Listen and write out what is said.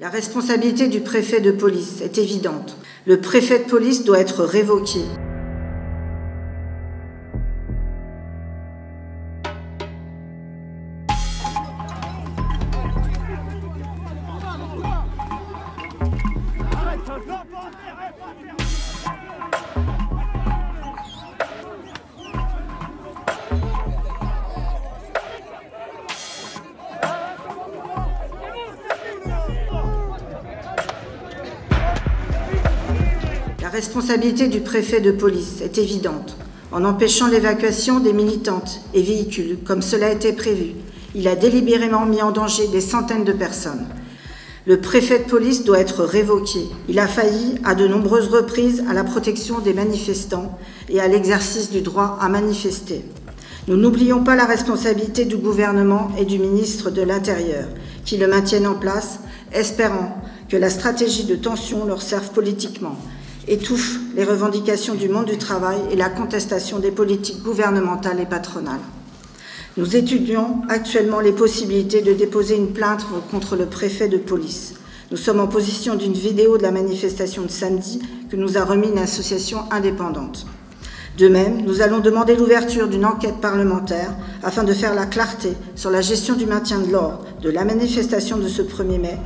La responsabilité du préfet de police est évidente. Le préfet de police doit être révoqué. La responsabilité du préfet de police est évidente. En empêchant l'évacuation des militantes et véhicules, comme cela été prévu, il a délibérément mis en danger des centaines de personnes. Le préfet de police doit être révoqué. Il a failli à de nombreuses reprises à la protection des manifestants et à l'exercice du droit à manifester. Nous n'oublions pas la responsabilité du gouvernement et du ministre de l'Intérieur, qui le maintiennent en place, espérant que la stratégie de tension leur serve politiquement, étouffe les revendications du monde du travail et la contestation des politiques gouvernementales et patronales. Nous étudions actuellement les possibilités de déposer une plainte contre le préfet de police. Nous sommes en position d'une vidéo de la manifestation de samedi que nous a remis une association indépendante. De même, nous allons demander l'ouverture d'une enquête parlementaire afin de faire la clarté sur la gestion du maintien de l'ordre de la manifestation de ce 1er mai